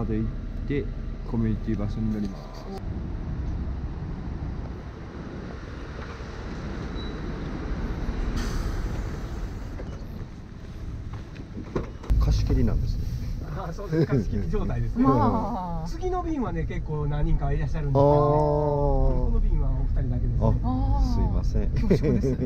まで行ってコミュニティバスに乗ります。貸し切りなんですね。あそうです。貸し切り状態ですね、まあ次の便はね結構何人かいらっしゃるんですけあど、ね、この便はお二人だけですね。すいません。恐縮です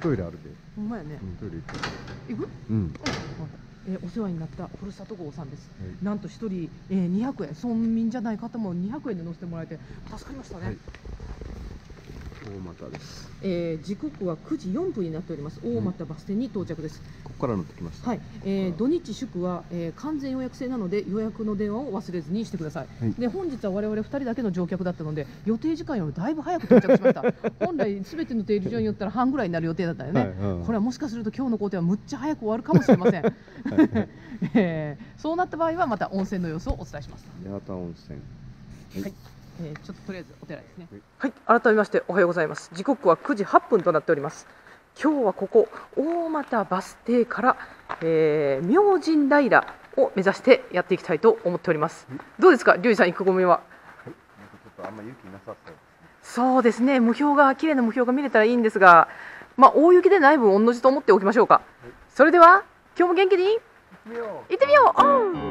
トイレあるで、ほんまやね。うん、トイレ行って行く？うん。えーお世話になったふるさと号さんです、はい。なんと一人、えー、200円。村民じゃない方も200円で乗せてもらえて助かりましたね、はい大俣です。えー時刻は9時4分になっております。大俣バス停に到着です、ここから乗ってきましたはい、えー土日祝は、えー完全予約制なので予約の電話を忘れずにしてください、はい。で本日は我々2人だけの乗客だったので予定時間よりだいぶ早く到着しました。本来すべての停留所によったら半ぐらいになる予定だったよね、はいうん。これはもしかすると今日の工程はむっちゃ早く終わるかもしれません、えーそうなった場合はまた温泉の様子をお伝えします。八幡温泉。はいえーちょっととりあえずお寺ですね。はい。はい。改めましておはようございます。時刻は9時8分となっております。今日はここ大俣バス停から、えー明神平を目指してやっていきたいと思っております。どうですか？龍二さん意気込みは？ちょっとあんま雪なさそうそうですね。無氷が綺麗な無氷が見れたらいいんですがまあ大雪でない分同じと思っておきましょうか。それでは今日も元気に？行ってみよう。おう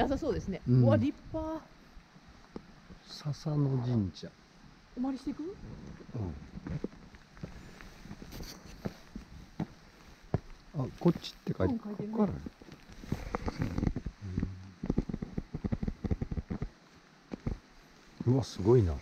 なさそうですね、うん。うわ立派。笹野神社。お参りしていく？うん。あこっちって書いてここから？うん。うわすごいな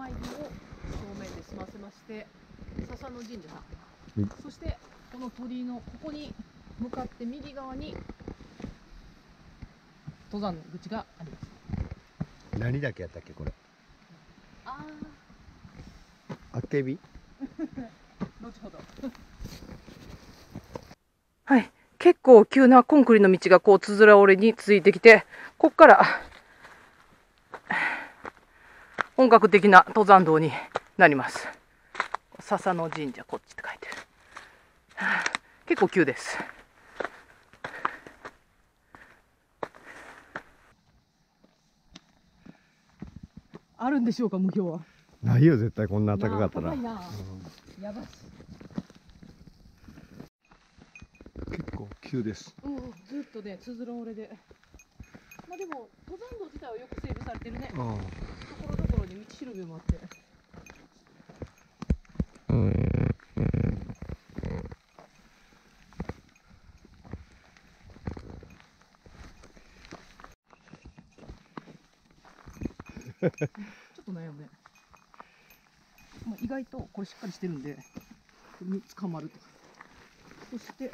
参りを正面で済ませまして笹野神社さん、はいそしてこの鳥居のここに向かって右側に登山口があります。何だけやったっけこれ？ああけび？あ 後ほど。はい。結構急なコンクリの道がこうつづら折れに続いてきてこっから本格的な登山道になります。笹野神社こっちって書いてる。はあ結構急です。あるんでしょうか無氷は。ないよ絶対こんな暖かかったら、なあ高いなやばし結構急です。うん、ずっとね、つづら折れで。まあでも、登山道自体はよく整備されてるね。ところどころに道しるべもあって。ちょっと悩むね。まあ、意外とこれしっかりしてるんで、これに捕まると。そして、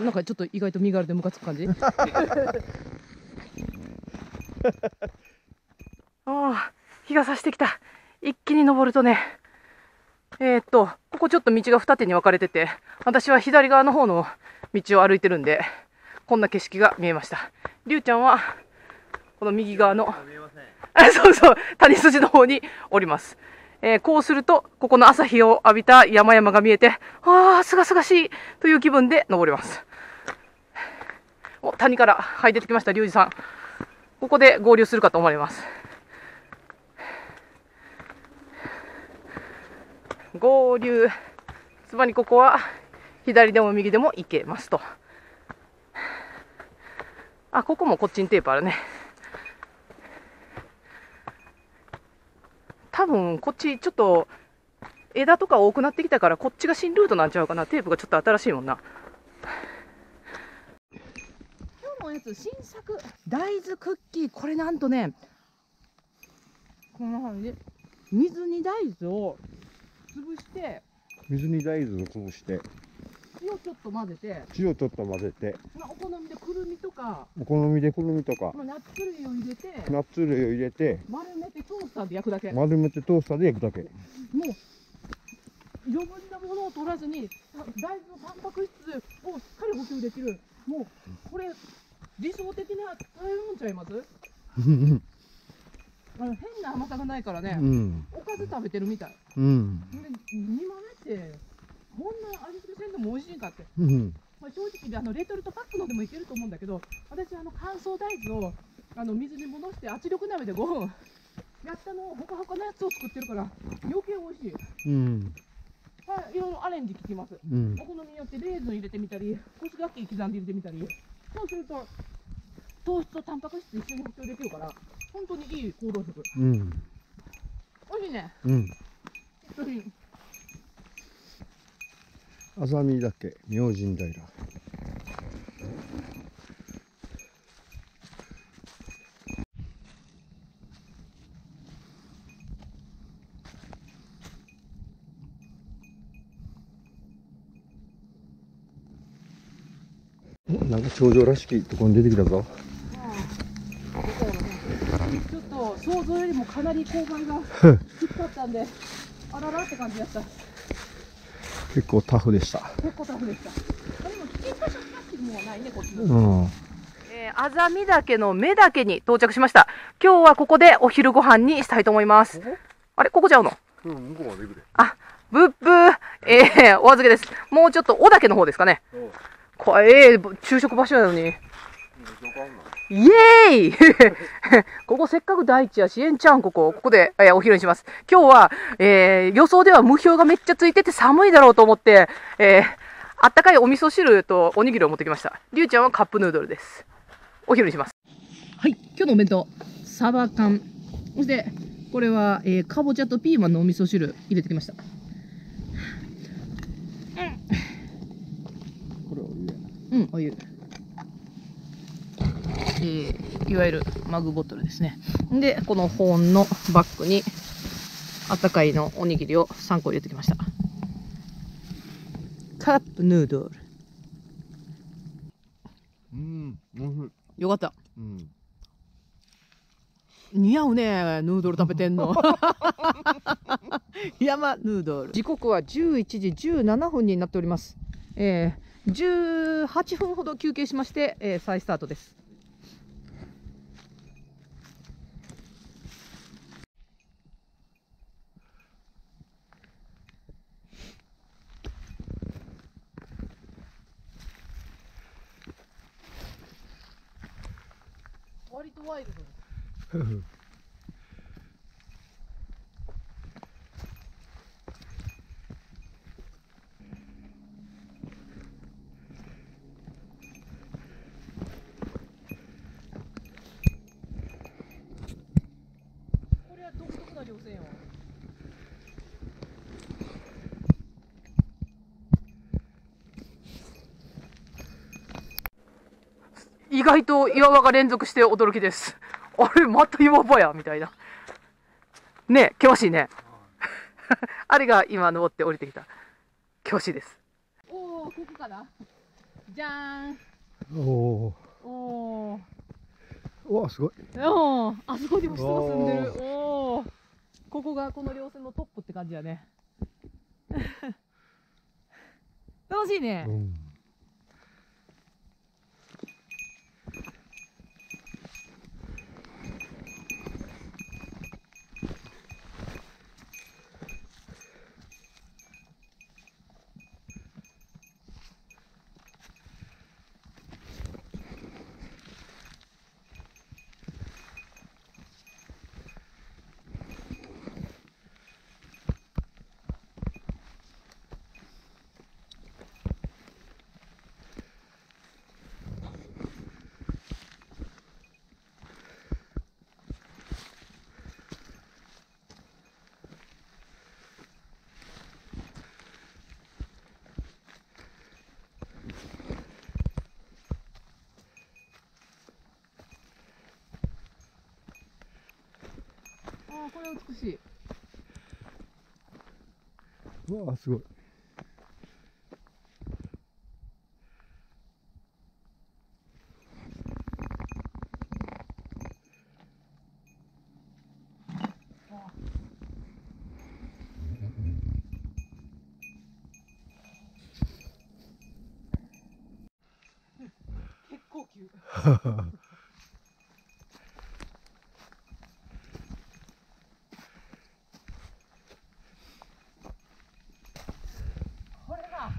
なんかちょっと意外と身軽でムカつく感じ？ああ日が差してきた。一気に登るとね。えーっとここちょっと道が二手に分かれてて私は左側の方の道を歩いてるんでこんな景色が見えました。りゅうちゃんはこの右側のあ そうそう谷筋の方におります。えーこうすると、ここの朝日を浴びた山々が見えて、ああ、すがすがしいという気分で登れます。お谷からはい出てきました龍二さん。ここで合流するかと思われます。合流。つまりここは左でも右でも行けますと。あここもこっちにテープあるね。多分こっちちょっと枝とか多くなってきたからこっちが新ルートなんちゃうかな。テープがちょっと新しいもんな今日のやつ新作大豆クッキーこれなんとねこんな感じで水に大豆を潰して水に大豆を潰して。塩ちょっと混ぜて、塩ちょっと混ぜて。まあ、お好みでくるみとか、お好みでくるみとか。まあ、ナッツ類を入れてナッツ類を入れて。丸めてトースターで焼くだけ、丸めてトースターで焼くだけ。もう余分なものを取らずにた大豆のタンパク質をしっかり補給できる。もうこれ理想的な食べ物ちゃいます？うん。あの変な甘さがないからね、うん。おかず食べてるみたい。うん。で煮豆ってこんな味付けせんでも美味しいんかって、うん。まあ、正直あのレトルトパックのでもいけると思うんだけど私あの乾燥大豆をあの水に戻して圧力鍋で5分やったのをほかほかのやつを作ってるから余計美味しい。うん。はい、いろいろアレンジ聞きます。うん。お好みによってレーズン入れてみたり、干し柿刻んで入れてみたり、そうすると糖質とタンパク質一緒に補給できるから、本当にいい行動食。うん美味しいね。うん一品。あざみ岳明神平なんか頂上らしきところに出てきたぞちょっと想像よりもかなり勾配が低かったんで、あららって感じだった。結構タフでした結構タフでした。あでも危険箇所もはないね、こっちの。うんえー、あざみ岳の目岳に到着しました。今日はここでお昼ご飯にしたいと思います。あれ？ここちゃうの？うん向こうまで行くであ、ブッブー、えー、お預けです。もうちょっと小岳の方ですかね。これ、えー、昼食場所なのに。イエーイ ここせっかく大地やしえんちゃん、ここ。ここで、えーお昼にします。今日は、えー、予想では無氷がめっちゃついてて寒いだろうと思って、えー、あったかいお味噌汁とおにぎりを持ってきました。りゅうちゃんはカップヌードルです。お昼にします。はい、今日のお弁当、サバ缶。そして、これは、えー、かぼちゃとピーマンのお味噌汁入れてきました。これお湯やうん、お湯。えーいわゆるマグボトルですね。で、この保温のバッグに、あったかいのおにぎりを3個入れてきました。カップヌードル。うんおいしいよかった。うん似合うね、ヌードル食べてんの。山ヌードル。時刻は11時17分になっております。えー、18分ほど休憩しまして、えー再スタートです。割とワイルドです。これは独特な稜線よ。意外と岩場が連続して驚きです。あれ、また岩場やみたいな。ねえ険しいね。あれが今登って降りてきた。険しいです。おお、ここかな？じゃーん。おおおお。うわすごいおお、あそこにも人が住んでる。おおお。ここがこの稜線のトップって感じやね。楽しいね。うんこれは美しい。うわすごい結構急。これが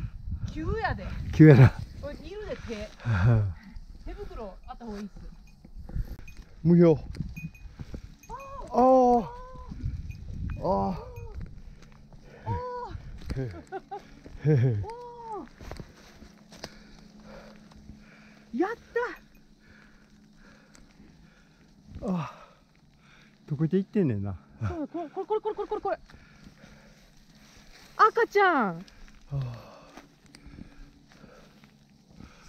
急やで。急やな。これいるで手。手袋あった方がいいっす。無表。ああああへへへ。おーやった。ああどこで行ってんねんな。これこれこれこれこれこれこれ。赤ちゃん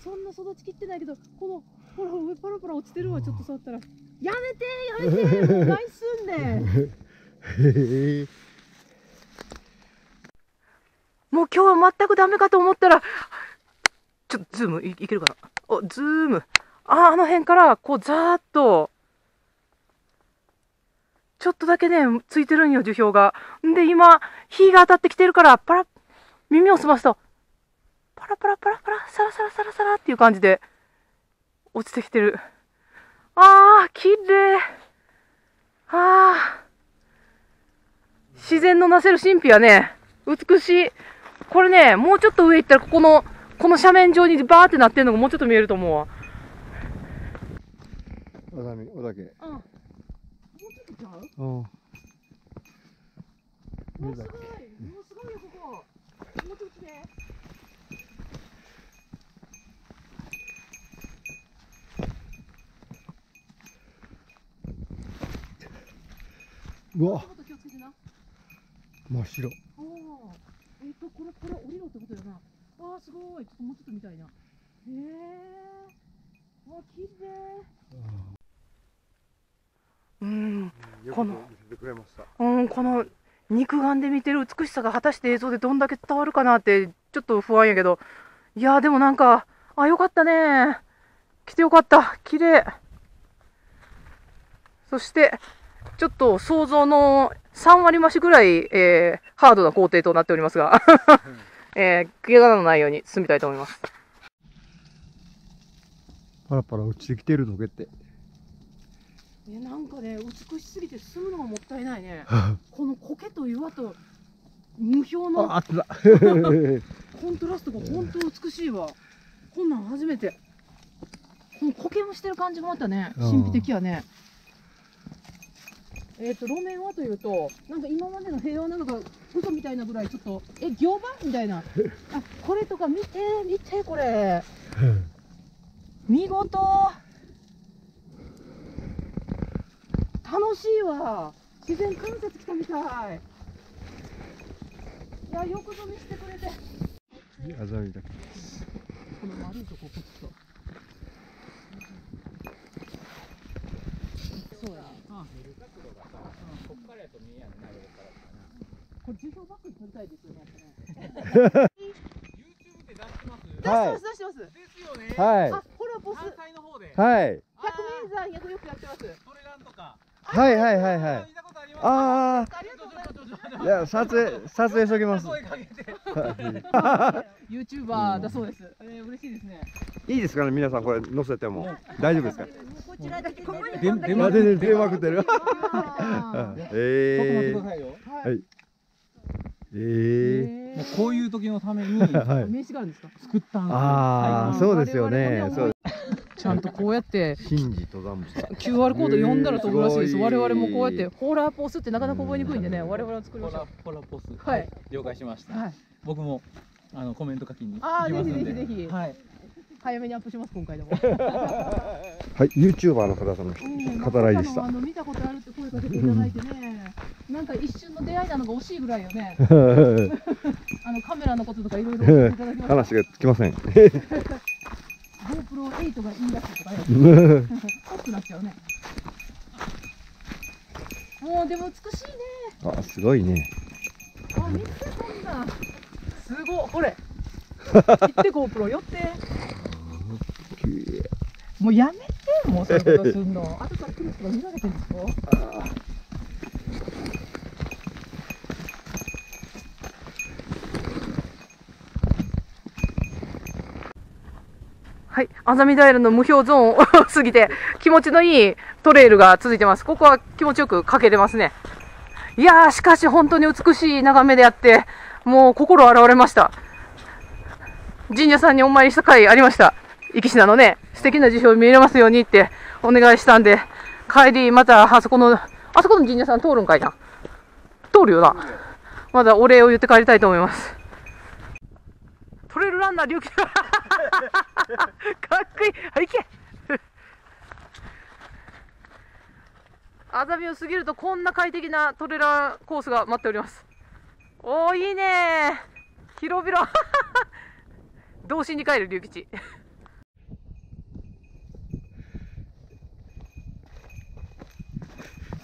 そんな育ちきってないけどこのほら上パラパラ落ちてるわちょっと触ったら。やめてやめてもう何すんね。んへえもう今日は全くダメかと思ったらちょっとズームいいけるかな？おズーム。ああの辺からこうザーッと。ちょっとだけねついてるんよ樹氷が。んで今日が当たってきてるからパラ耳を澄ますとパラパラパラパラサラサラサラサラっていう感じで落ちてきてる。あー綺麗。あー。自然のなせる神秘はね美しい。これねもうちょっと上行ったらここのこの斜面上にバーってなってるのがもうちょっと見えると思うわ。小田み小田家。うん。もうちょっとちゃう？うん。もうすごいもうすごいよここもうちょっと来てうわ。ちょっと気をつけてな。真っ白。おおえっとこれこれ降りろってことだな。あーすごい。ちょっともうちょっと見たいな。へえわ綺麗。うん。このうん、この肉眼で見てる美しさが果たして映像でどんだけ伝わるかなってちょっと不安やけど。いやーでもなんかあよかったね。来てよかった。綺麗。そしてちょっと想像の3割増しぐらい、えーハードな工程となっておりますが、えー、怪我のないように進みたいと思いますパラパラ落ちてきてる時計ってえなんかね美しすぎて進むのがもったいないね この苔と岩と無表の。コントラストが本当美しいわ。こんなん初めて。この苔もしてる感じもまたね、うん神秘的やね。えっ、と路面はというと、なんか今までの平和なのが嘘みたいなぐらいちょっと、え、行場みたいな。あ、これとか見て、見てこれ。見事。楽しいわ。自然観察来たみたい。いや、よくぞ見せてくれて。あざみだ。この丸いとここっと。そうや。あこれ重症バッグに撮りたいですよね。YouTube で出してます出してます出してます。ですよねはい。あ、これはボス。関西の方ではい。百名山よくよくやってます。トレランとかはいはいはいはい。ありますあありがとうございます。あ。いや、撮影、撮影しときます。声かけてはい ユーチューバーだそうです。えー、嬉しいですね。いいですかね、皆さん、これ載せても。大丈夫ですか？こちらでここにでいや、出ま全然出まくってる。あー ええちょっと待ってくださいよはい。えええこういう時のためにはい。名刺があるんですか？作ったんですよああ、はいそうですよねそう。ちゃんとこうやって。QR コード読んだら飛ぶらしいです。我々もこうやってホーラーポスってなかなか覚えにくいんでね、我々は作りました。ポラポス。はい。了解しました。はい。僕もあのコメント書きにあー行きますんで。ぜひぜひぜひはい。早めにアップします今回でも。はい、ユーチューバーの方さんのうん語らいでしたあ。の見たことあるって声かけていただいてね、なんか一瞬の出会いなのが惜しいぐらいよね。あのカメラのこととかいろいろ教えていただきました。話がつきません。GoPro8 がいしいとかね、なっちゃうね。もうでも美しいねあすごいねあ見てこんなんすごいこれ行って GoPro 寄ってもうやめてもうそういうことすんの 後から来る人が見られてるんですよはい、アザミダイルの無表ゾーンを 過ぎて気持ちのいいトレイルが続いてます。ここは気持ちよく駆けれますね。いやー、しかし本当に美しい眺めであって、もう心洗われました。神社さんにお参りした回ありました。生品のね、素敵な辞表見れますようにってお願いしたんで、帰りまたあそこの、あそこの神社さん通るんかいな。通るよな。まだお礼を言って帰りたいと思います。トレイルランナー、龍 騎かっこいい。はい、行けあざみを過ぎるとこんな快適なトレーラーコースが待っております。おー、いいね広々 童心に帰る龍吉。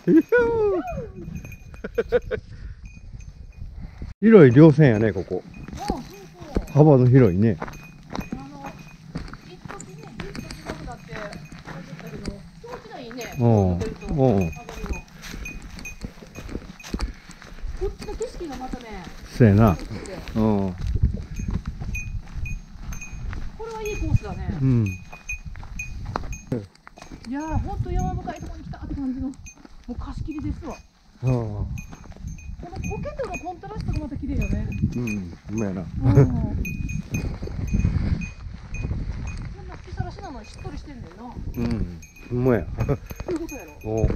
広い稜線やねここ。幅の広いね。うん。うん。こっちの景色がまたね、そうやな。こうん。れはいいコースだね。うん。いやー、ほんと山深いところに来たって感じの、もう貸し切りですわ。この苔とのコントラストがまた綺麗よね。うんうまやなうん。こんな吹きさらしなのにしっとりしてんだよな。うんうまやそういうことやろ。お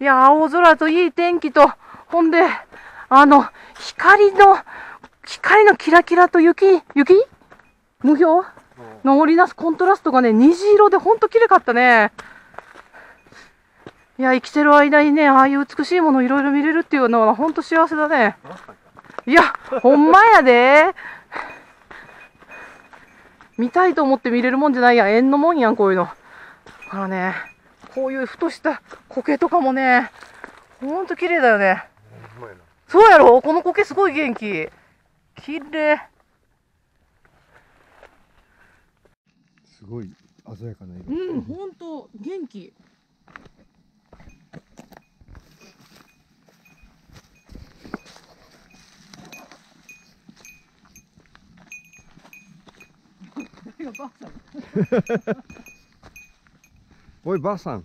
いや、青空といい天気と、ほんで、あの、光の、光のキラキラと雪、雪？無表？の織りなすコントラストがね、虹色でほんと綺麗かったね。いや、生きてる間にね、ああいう美しいものをいろいろ見れるっていうのはほんと幸せだね。いや、ほんまやで。見たいと思って見れるもんじゃないやん。縁のもんやん、こういうの。だからね、こういうふとした苔とかもね、ほんと綺麗だよね。そうやろ？この苔すごい元気。綺麗。すごい鮮やかな色うん、ほんと元気。誰がばあさんおいばあさん。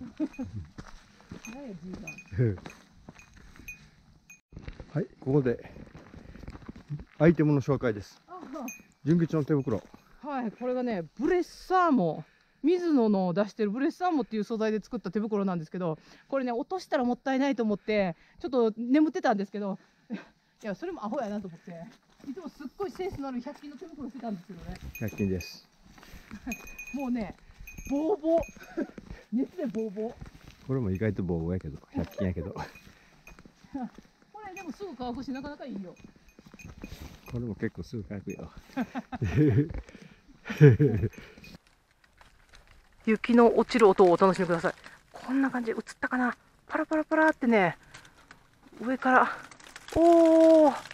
はいここでアイテムの紹介です。あ純吉の手袋。はい、これがね、ブレッサーモ。水野の出してるブレッサーモっていう素材で作った手袋なんですけど、これね、落としたらもったいないと思って、ちょっと眠ってたんですけど、いや、それもアホやなと思って、いつもすっごいセンスのある100均の手袋してたんですけどね、100均です もうね、ボーボー、熱でボーボー。これも意外と棒やけど100均やけど これでもすぐ乾くし、なかなかいいよ。これも結構すぐ乾くよ雪の落ちる音をお楽しみください。こんな感じで映ったかなパラパラパラってね、上から、おー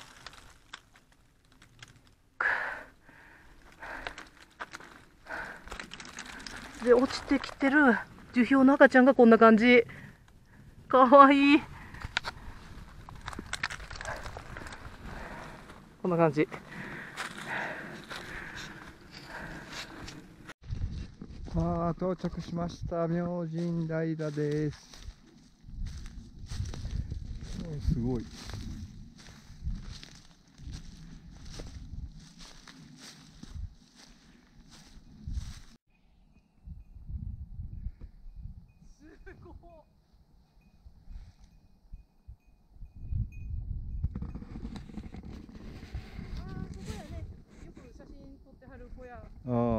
で、落ちてきてる樹氷の赤ちゃんがこんな感じ。かわいい。こんな感じ。さあ到着しました明神平ですすごいすごい。ああ、そこやね。よく写真撮ってはる小屋。あ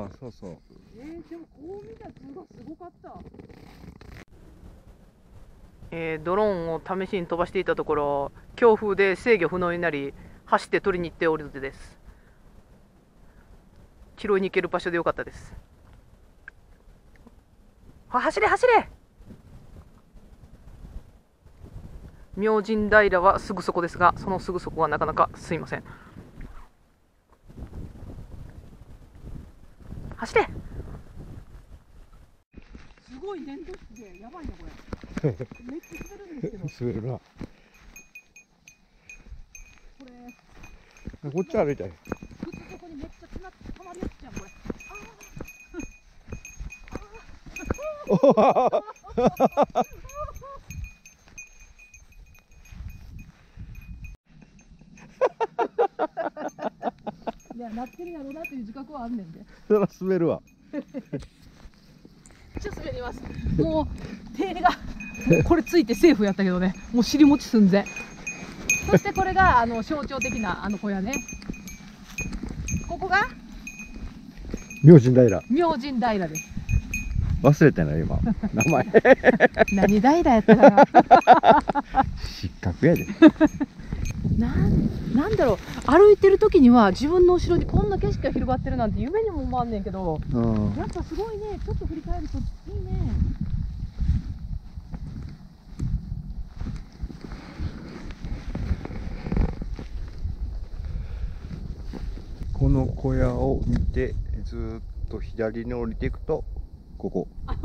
あそうそうえー、でもこう見たら図がすごかった。えー、ドローンを試しに飛ばしていたところ強風で制御不能になり走って取りに行っておるのです。拾いに行ける場所でよかったです。走れ走れ！明神平はすぐそこですがそのすぐそこはなかなかすいません。走ってすごい粘土質でやばいなこれ。めっちゃ滑るん滑るなれこっち歩いたい靴底にめっちゃ詰まってたまるやつじゃんこれいやなってるやろうなとい。う自覚はあんねんでそら滑るわ。めっちゃ滑ります。もう手がもうこれついてセーフやったけどね。もう尻餅寸前そしてこれがあの象徴的なあの小屋ね。ここが？明神平。明神平です。忘れてない今。名前。何平やったかな。失格やで。なんなんだろう。歩いてる時には自分の後ろにこんな景色が広がってるなんて夢にも思わんねんけど。うん。やっぱすごいね。ちょっと振り返るといいねこの小屋を見てずーっと左に降りていくとここ。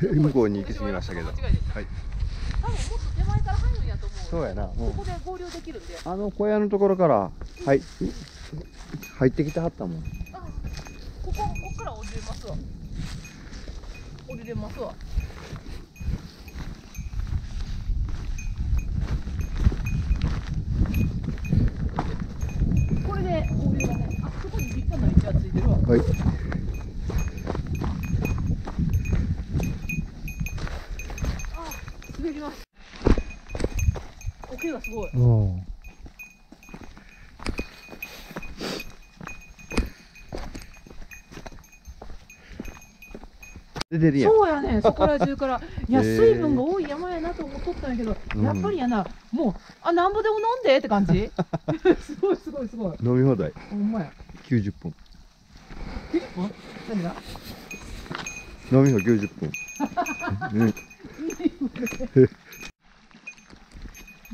向こうに行き過ぎましたけど。はい。多分もっと手前から入るんやと思うそうやな。ここで合流できるんで。あの小屋のところからはい。入ってきてはったもん。あここここから降りれますわ。降りれますわ。これで合流だねはい。あ滑ります。桶がすごい。うん。出てるやん。そうやね。そこら中から。いや水分が多い山やなと思っとったんやけど、うん。やっぱりやなもうあなんぼでも飲んでって感じ？すごいすごいすごい。飲み放題。ほんまや。90分90分何が飲み放題90分。う ん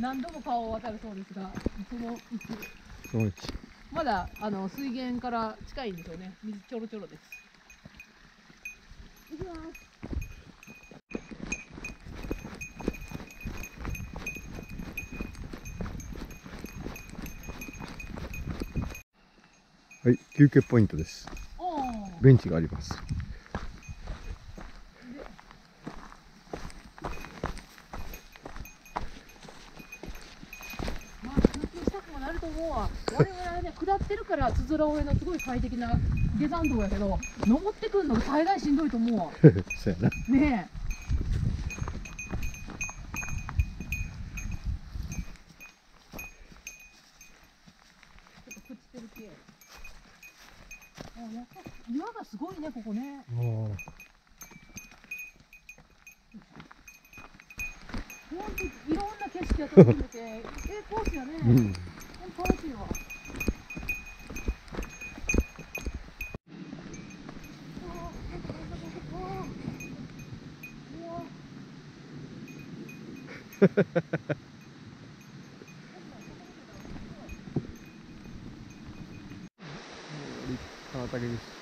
何度も川を渡るそうですがそのうちまだあの水源から近いんですよね。水ちょろちょろです行きます。はい休憩ポイントですベンチがあります。まあ通勤したくもなると思うわ。我々はね下ってるからつづら上のすごい快適な下山道やけど登ってくるのが大概しんどいと思うわ。そうやな。ねえちょっと朽ちてる系あやっぱ岩がすごいねここねもほんといろんな景色が楽しめてええコースやね、う、うん、ほんと楽しいわうわ立派な畑です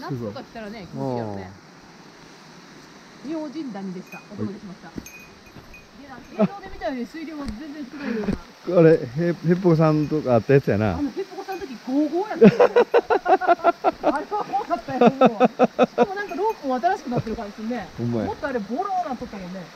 夏とか来たらね、気持ちいいやろね。明神谷でした。お届けしました。いや、映像で見たより水量は全然少ないような。あれへへっぽこさんとかあったやつやなあのヘッポコさんの時ゴーゴーやったよ。あれは怖かったよ。もうしかもなんかロープも新しくなってる感じするね。ほんまやもっとあれボローなっとったもんね。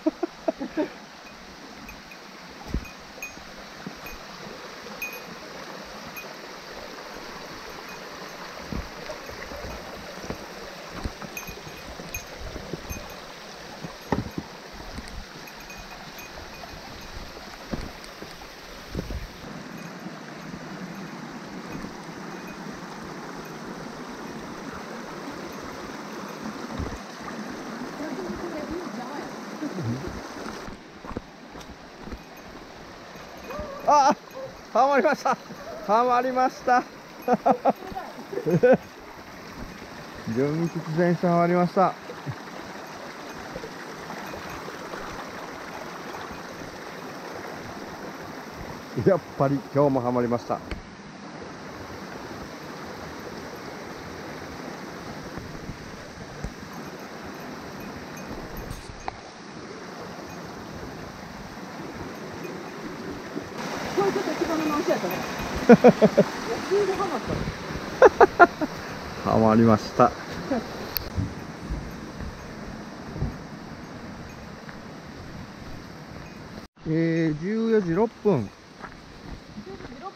あハマりました。ハマりました。純吉選手ハマりました。やっぱり今日もハマりましたこれちょっと一番の直しやったね普通でハマりました。えー、14時6分。6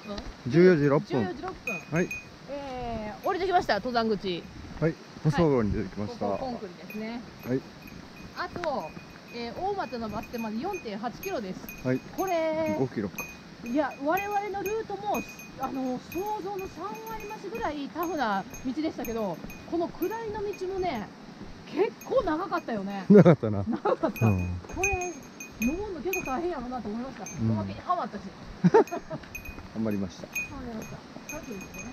分14時6 14分時6分。はい。えー、降りてきました登山口。はい。舗装路に出てきました、ここコンクリですね。はい。あと、えー、大俣のバス停まで4.8キロです。はい。これ5キロかいや我々のルートもあの想像の3割増しぐらいタフな道でしたけどこの下りの道もね結構長かったよね。なかったな。長かった、うん。これ登るの結構大変やろなと思いました、うん。おまけにハマったし。ハマりました。ハマりましたさっきですね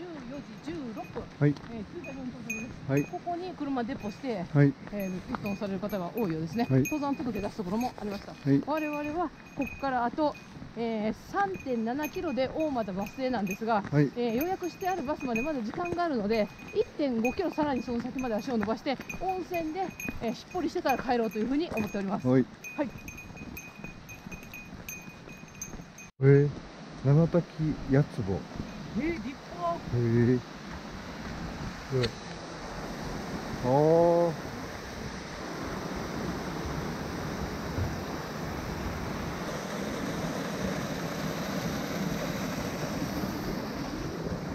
14時16分。はい。えー、通過表に到着ですはい。ここに車デポして、はい。えー、トンされる方が多いようですね、はい。登山届出すところもありました、はい。我々はここからあと、えー、3.7キロで大俣バス停なんですが、はい。えー予約してあるバスまでまだ時間があるので1.5キロさらにその先まで足を伸ばして温泉で、えーしっぽりしてから帰ろうというふうに思っております、はい。はい。えー、七滝八つぼえー、立派。へえすごいああ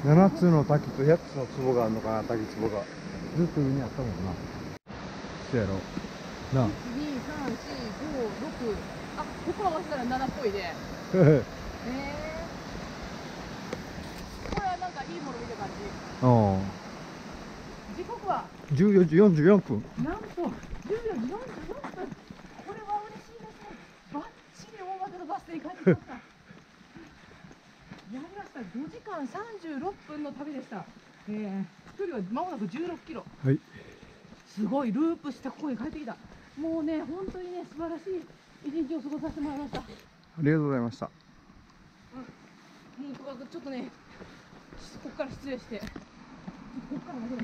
七つの滝と八つの壺があるのかな滝壺が。ずっと上にあったもんな。そうやろ。なあ。1 2 3 4 5 6あここ合わせたら7っぽいで。えー、これはなんかいいもの見た感じ。あ時刻はあ14時44分。なんと14時44分。これは嬉しいですね。バッチリ大型のバス停に帰ってきました。やりました。5時間36分の旅でした。えー、距離は間もなく16キロ。はい。すごいループしてここに帰ってきた。もうね本当にね素晴らしい一日を過ごさせてもらいました。ありがとうございました。もうここちょっとねここから失礼して。ここから戻る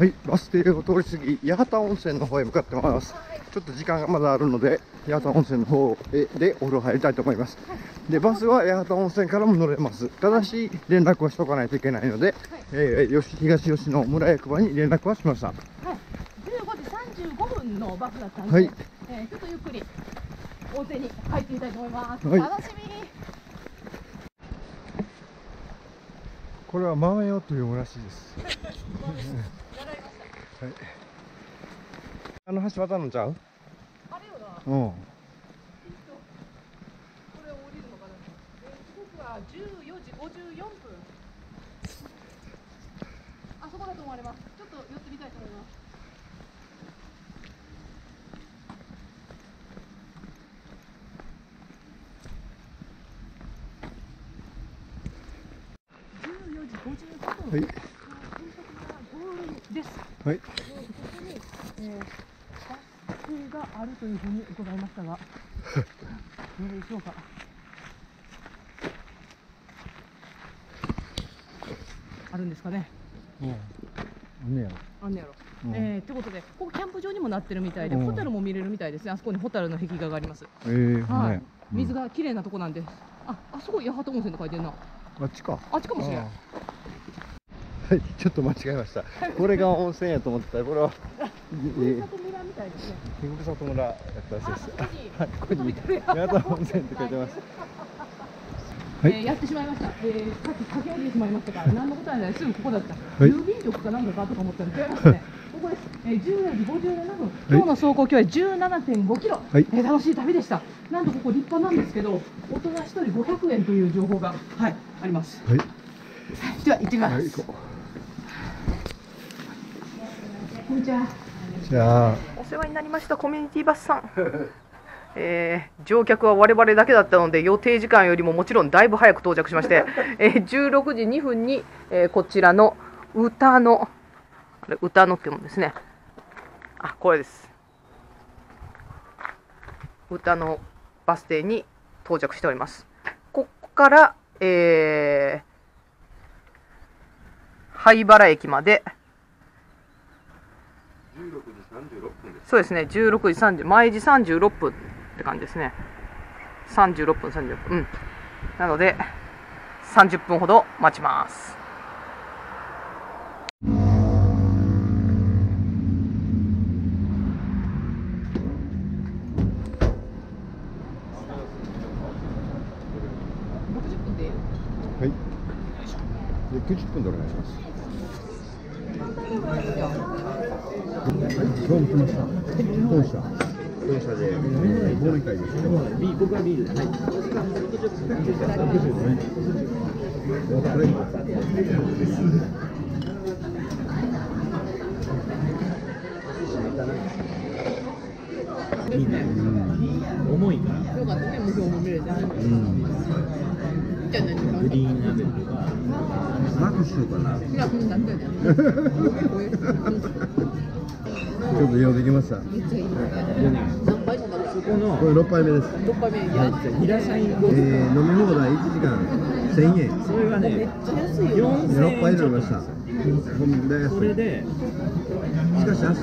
はい、バス停を通り過ぎ、八幡温泉の方へ向かってます。ちょっと時間がまだあるので、八幡温泉の方へでお風呂入りたいと思います。で、バスは八幡温泉からも乗れます。ただし、連絡をしておかないといけないので、えー、吉東吉野村役場に連絡はしました。はい、15時35分のバスだったんで、はいえーちょっとゆっくり温泉に入ってみたいと思います。はい楽しみに。これは万葉という村らしいです。はい。あの橋渡るのちゃう？あれよな、うん。これ降りるのかな。えー時刻は14時54分。あそこだと思われます。ちょっと寄ってみたいと思います。14時55分。はい。です。はい。ここに、えー、バス停があるというふうに伺いましたが、どうでしょうか？あるんですかね？うん。あんねやろ。あんねやろ。うんえー、ってことで、ここキャンプ場にもなってるみたいで、うんホタルも見れるみたいですね。あそこにホタルの壁画があります。えー、はい。水が綺麗なとこなんで。あ、あそこ八幡温泉って書いてるな。あっちか。あっちかもしれん。あーはい、ちょっと間違えました。これが温泉やと思ってたら、これは。ふるさと村みたいですね。ふるさと村やったらしいあ、です。はい、ここに。や八幡温泉って書いてます。はいえーやってしまいました。えー、さっき駆け下りてしまいましたから、何のことはない、すぐここだった。い郵便局かなんかかとか思ったら違いますね。ここです。えー、14時57分。今日の走行距離17.5キロ。はいえー楽しい旅でした。なんとここ立派なんですけど、大人一人500円という情報が、はい、あります。はいでは行ってみます。はい行ここんにちは。うじゃあお世話になりましたコミュニティバスさん。えー乗客は我々だけだったので予定時間よりももちろんだいぶ早く到着しまして、えー16時2分に、えーこちらの歌のあれ歌のってもんですねあこれです歌のバス停に到着しておりますここから、えー灰原駅までそうですね、16時30、毎時36分って感じですね。36分、36分。うん。なので、30分ほど待ちます。60分ではいで90分でお願いします今日も来ました？本社本社で忘年会ですけど僕はビールはい重いから。よかったね、もう今日も見れて。うんグリーンラベルとか。マクシュかな。ちょっと用できました。めっちゃいいね。何杯も飲むそこのこれ6杯目です。6杯目、いや、平社員えー、飲み放題1時間1000円。それがめっねちゃ安いよ。な。6杯飲みましたほんでそれでしかし明日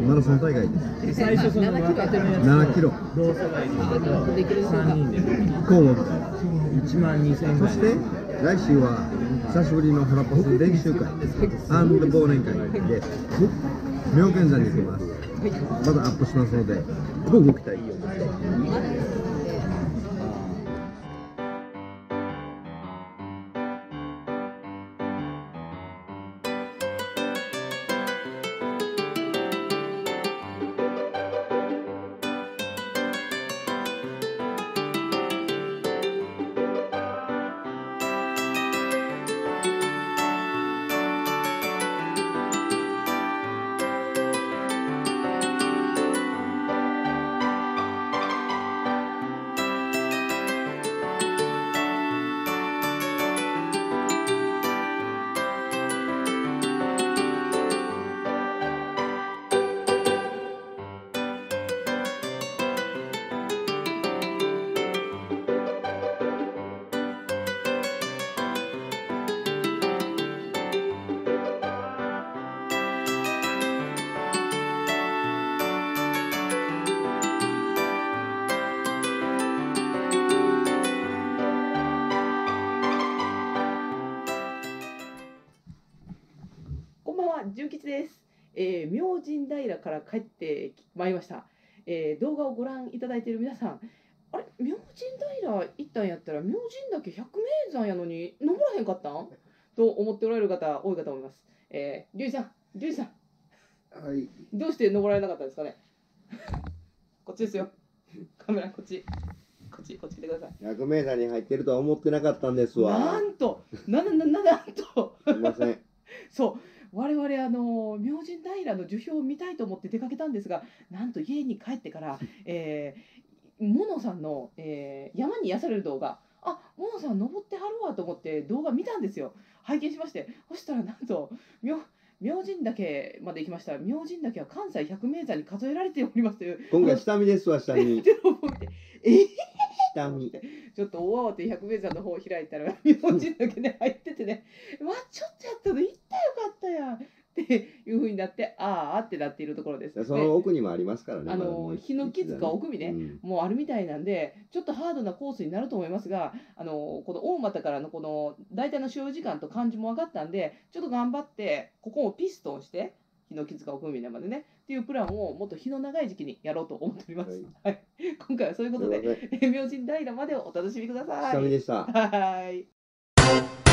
マラソン大会です。最初その若手のやつ7キロ。ローソバイクできるでしょうか3人で交互1万2000円ぐらいそして来週は久しぶりのホラパス練習会。アンド忘年会で。妙見山に行きます。まだアップしますのでご期待神平から帰ってまいりました。えー、動画をご覧いただいている皆さん、あれ、明神平行ったんやったら、明神岳百名山やのに登らへんかったん？と思っておられる方、多いかと思います。えー、龍二さん、龍二さん、はいどうして登られなかったんですかね？こっちですよ。カメラ、こっち。こっち、こっち来てください。百名山に入ってるとは思ってなかったんですわ。なんと、な、な、な、ななんと。すいません。そう我々あの明神平の樹氷を見たいと思って出かけたんですがなんと家に帰ってから、えー、モノさんの、えー山に癒される動画あモノさん登ってはるわと思って動画見たんですよ。拝見しましてそしたらなんと明明神岳まで行きました。明神岳は関西百名山に数えられておりますという。今回下見ですわ、下見。え下見。ちょっと大慌て百名山の方を開いたら 明神だけね入っててねわちょっとやったの行ったよかったやんっていう風になってああってなっているところです。その奥にもありますからね。あの日の木塚奥見ね、うんもうあるみたいなんでちょっとハードなコースになると思いますがあのこの大俣からのこの大体の所要時間と感じも分かったんでちょっと頑張ってここをピストンして日の木塚奥見までねっていうプランをもっと日の長い時期にやろうと思っております。はい、今回はそういうことで明神 平までをお楽しみください。下見でした。はい。